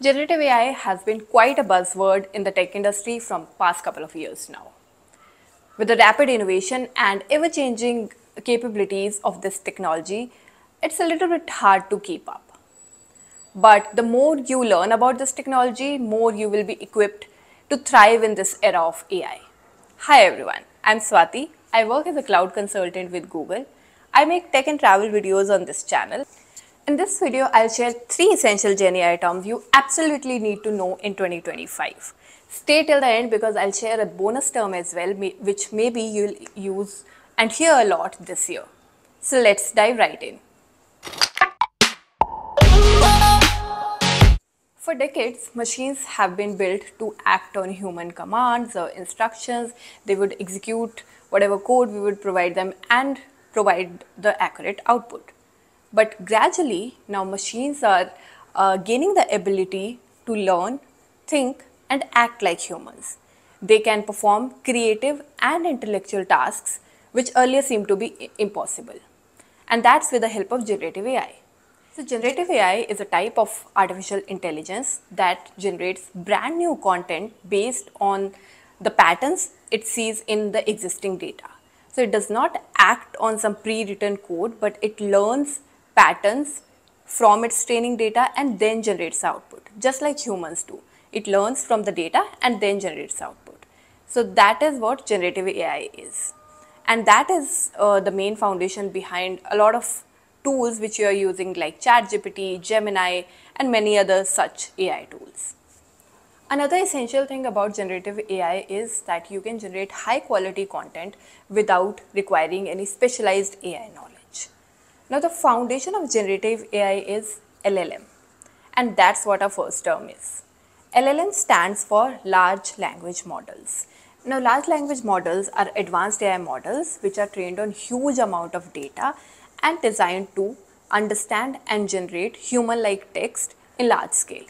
Generative AI has been quite a buzzword in the tech industry from past couple of years now. With the rapid innovation and ever-changing capabilities of this technology, it's a little bit hard to keep up. But the more you learn about this technology, more you will be equipped to thrive in this era of AI. Hi everyone, I'm Swati. I work as a cloud consultant with Google. I make tech and travel videos on this channel. In this video, I'll share three essential GenAI terms you absolutely need to know in 2025. Stay till the end because I'll share a bonus term as well, which maybe you'll use and hear a lot this year. So let's dive right in. For decades, machines have been built to act on human commands or instructions. They would execute whatever code we would provide them and provide the accurate output. But gradually, now machines are uh, gaining the ability to learn, think, and act like humans. They can perform creative and intellectual tasks which earlier seemed to be impossible. And that's with the help of generative AI. So, generative AI is a type of artificial intelligence that generates brand new content based on the patterns it sees in the existing data. So, it does not act on some pre written code, but it learns patterns from its training data and then generates output, just like humans do. It learns from the data and then generates output. So that is what generative AI is. And that is uh, the main foundation behind a lot of tools which you are using like ChatGPT, Gemini, and many other such AI tools. Another essential thing about generative AI is that you can generate high quality content without requiring any specialized AI knowledge. Now the foundation of generative AI is LLM and that's what our first term is. LLM stands for large language models. Now large language models are advanced AI models which are trained on huge amount of data and designed to understand and generate human-like text in large scale.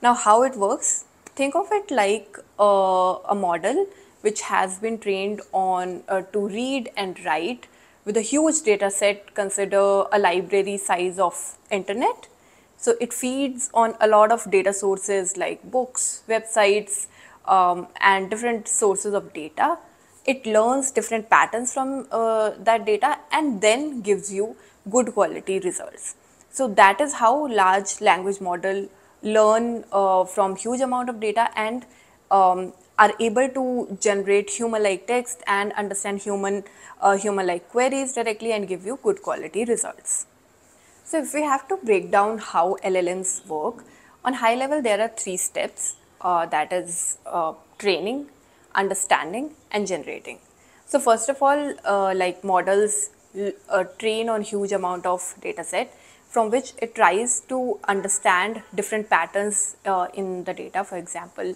Now how it works? Think of it like uh, a model which has been trained on uh, to read and write with a huge data set, consider a library size of internet. So it feeds on a lot of data sources like books, websites, um, and different sources of data. It learns different patterns from uh, that data and then gives you good quality results. So that is how large language model learn uh, from huge amount of data and um, are able to generate human-like text and understand human uh, human-like queries directly and give you good quality results. So if we have to break down how LLMs work, on high level there are three steps uh, that is uh, training, understanding and generating. So first of all uh, like models uh, train on huge amount of data set from which it tries to understand different patterns uh, in the data for example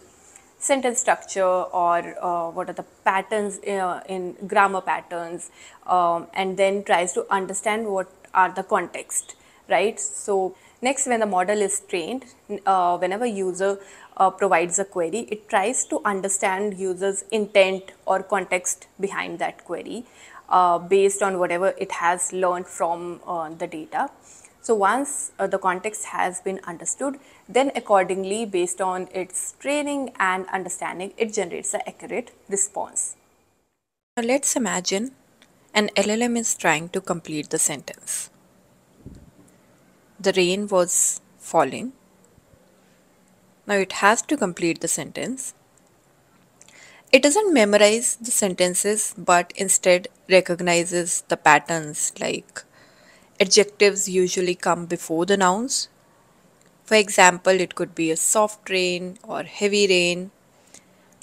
sentence structure or uh, what are the patterns uh, in grammar patterns um, and then tries to understand what are the context right? So next when the model is trained uh, whenever user uh, provides a query it tries to understand users intent or context behind that query uh, based on whatever it has learned from uh, the data so once uh, the context has been understood, then accordingly based on its training and understanding, it generates an accurate response. Now let's imagine an LLM is trying to complete the sentence. The rain was falling. Now it has to complete the sentence. It doesn't memorize the sentences but instead recognizes the patterns like Adjectives usually come before the nouns. For example, it could be a soft rain or heavy rain.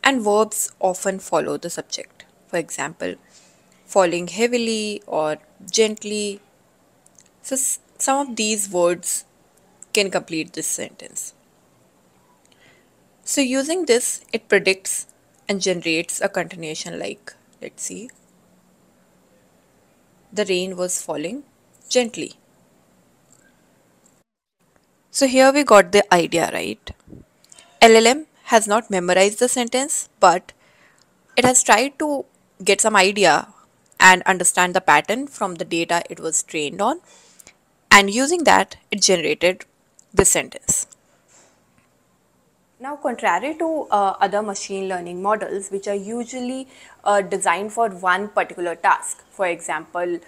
And verbs often follow the subject. For example, falling heavily or gently. So, some of these words can complete this sentence. So, using this, it predicts and generates a continuation like, let's see, the rain was falling gently. So here we got the idea, right? LLM has not memorized the sentence, but it has tried to get some idea and understand the pattern from the data it was trained on. And using that, it generated this sentence. Now, contrary to uh, other machine learning models, which are usually uh, designed for one particular task, for example,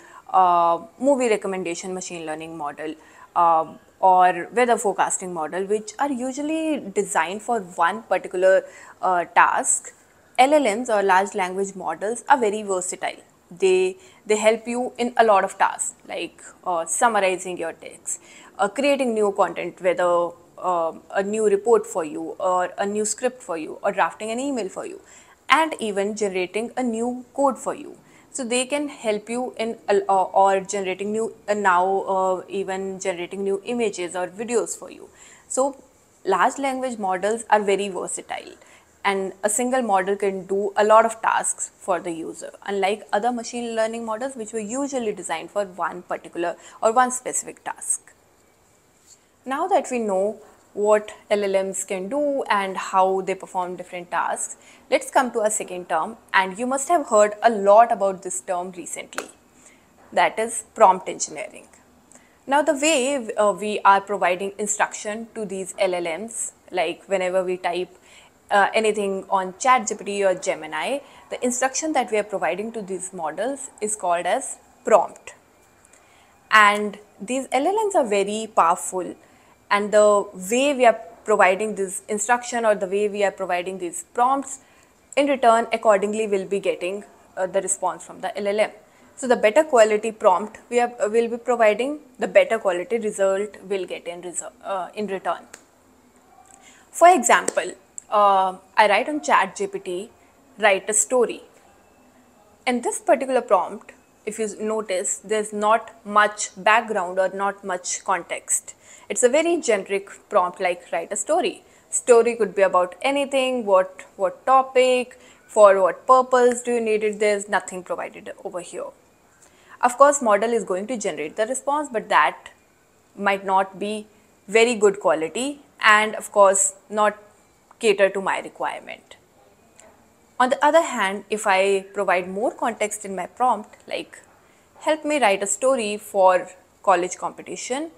movie recommendation machine learning model or weather forecasting model, which are usually designed for one particular uh, task, LLMs or large language models are very versatile. They they help you in a lot of tasks like uh, summarizing your text, uh, creating new content, whether uh, a new report for you or a new script for you or drafting an email for you and even generating a new code for you so they can help you in uh, or generating new uh, now uh, even generating new images or videos for you. So large language models are very versatile and a single model can do a lot of tasks for the user unlike other machine learning models which were usually designed for one particular or one specific task. Now that we know what LLMs can do and how they perform different tasks, let's come to a second term and you must have heard a lot about this term recently. That is prompt engineering. Now the way uh, we are providing instruction to these LLMs, like whenever we type uh, anything on ChatGPT or Gemini, the instruction that we are providing to these models is called as prompt. And these LLMs are very powerful and the way we are providing this instruction or the way we are providing these prompts in return accordingly we'll be getting uh, the response from the LLM. So the better quality prompt we uh, will be providing, the better quality result we'll get in, uh, in return. For example, uh, I write on ChatGPT, write a story. In this particular prompt, if you notice, there's not much background or not much context. It's a very generic prompt like write a story. Story could be about anything, what, what topic, for what purpose do you need it, there's nothing provided over here. Of course, model is going to generate the response, but that might not be very good quality and of course not cater to my requirement. On the other hand, if I provide more context in my prompt, like help me write a story for college competition,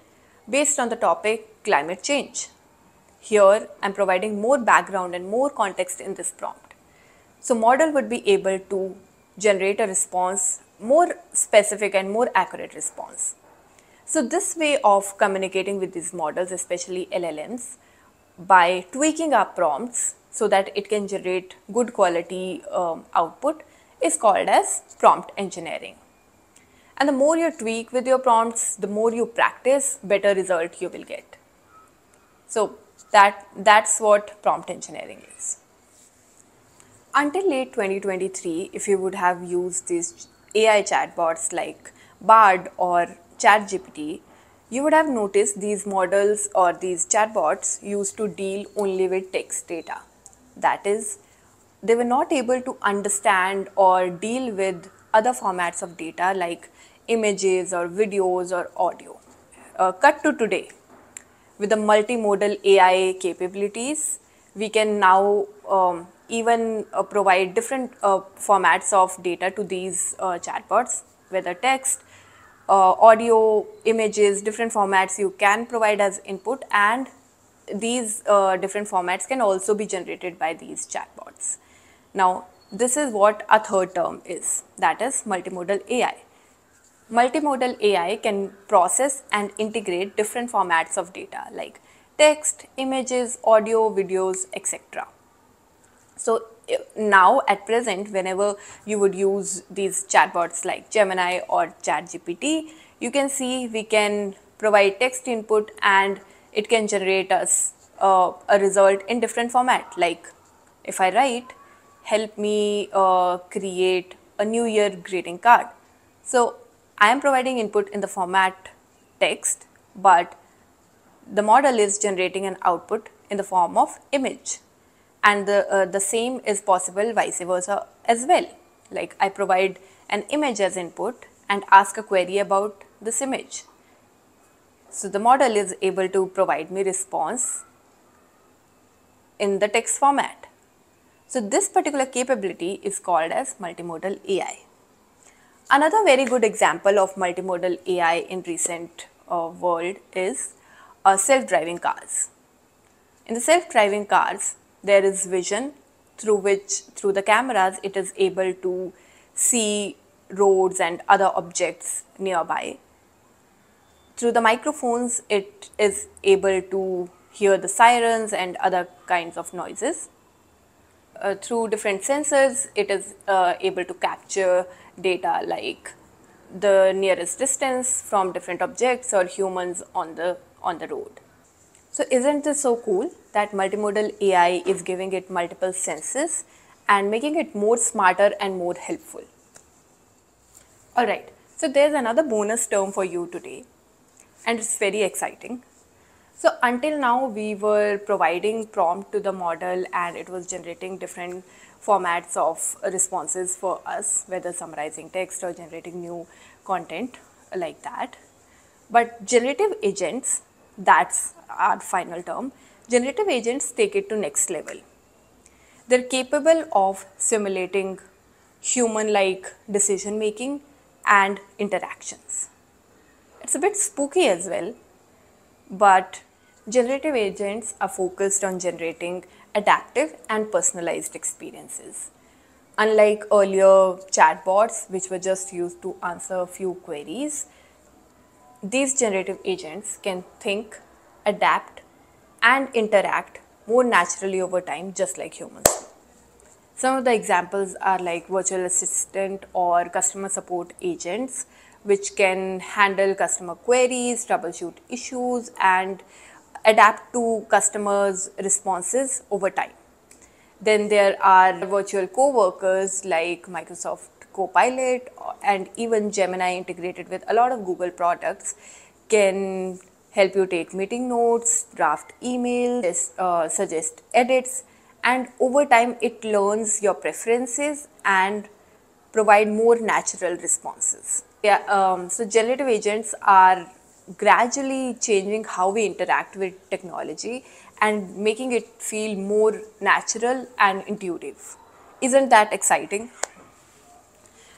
based on the topic climate change. Here I am providing more background and more context in this prompt. So model would be able to generate a response more specific and more accurate response. So this way of communicating with these models, especially LLMs, by tweaking our prompts so that it can generate good quality um, output is called as prompt engineering. And the more you tweak with your prompts, the more you practice, better result you will get. So that, that's what prompt engineering is. Until late 2023, if you would have used these AI chatbots like Bard or ChatGPT, you would have noticed these models or these chatbots used to deal only with text data. That is, they were not able to understand or deal with other formats of data like images or videos or audio. Uh, cut to today. With the multimodal AI capabilities, we can now um, even uh, provide different uh, formats of data to these uh, chatbots, whether text, uh, audio, images, different formats you can provide as input and these uh, different formats can also be generated by these chatbots. Now, this is what a third term is, that is multimodal AI. Multimodal AI can process and integrate different formats of data like text, images, audio, videos, etc. So now at present, whenever you would use these chatbots like Gemini or ChatGPT, you can see we can provide text input and it can generate us uh, a result in different format. Like if I write, help me uh, create a new year greeting card. So I am providing input in the format text, but the model is generating an output in the form of image. And the, uh, the same is possible vice versa as well. Like I provide an image as input and ask a query about this image. So the model is able to provide me response in the text format. So this particular capability is called as multimodal AI. Another very good example of multimodal AI in recent uh, world is uh, self-driving cars. In the self-driving cars, there is vision through which, through the cameras, it is able to see roads and other objects nearby. Through the microphones, it is able to hear the sirens and other kinds of noises. Uh, through different sensors, it is uh, able to capture data like the nearest distance from different objects or humans on the on the road. So isn't this so cool that multimodal AI is giving it multiple senses and making it more smarter and more helpful? Alright, so there's another bonus term for you today and it's very exciting. So until now we were providing prompt to the model and it was generating different formats of responses for us, whether summarizing text or generating new content like that. But generative agents, that's our final term, generative agents take it to next level. They're capable of simulating human-like decision making and interactions. It's a bit spooky as well, but Generative agents are focused on generating adaptive and personalized experiences. Unlike earlier chatbots, which were just used to answer a few queries, these generative agents can think, adapt, and interact more naturally over time, just like humans. Some of the examples are like virtual assistant or customer support agents, which can handle customer queries, troubleshoot issues, and adapt to customers' responses over time. Then there are virtual co-workers like Microsoft Copilot and even Gemini integrated with a lot of Google products can help you take meeting notes, draft emails, uh, suggest edits and over time it learns your preferences and provide more natural responses. Yeah, um, so generative agents are gradually changing how we interact with technology and making it feel more natural and intuitive. Isn't that exciting?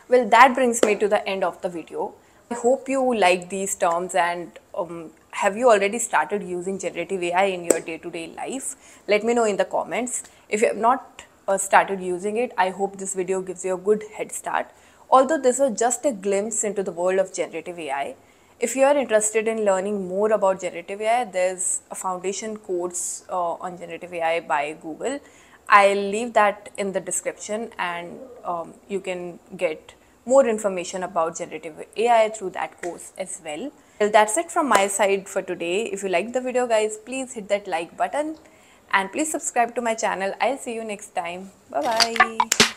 Well, that brings me to the end of the video. I hope you like these terms and um, have you already started using generative AI in your day-to-day -day life? Let me know in the comments. If you have not uh, started using it, I hope this video gives you a good head start. Although this was just a glimpse into the world of generative AI, if you are interested in learning more about generative AI, there's a foundation course uh, on generative AI by Google. I'll leave that in the description and um, you can get more information about generative AI through that course as well. Well, that's it from my side for today. If you like the video guys, please hit that like button and please subscribe to my channel. I'll see you next time. Bye-bye.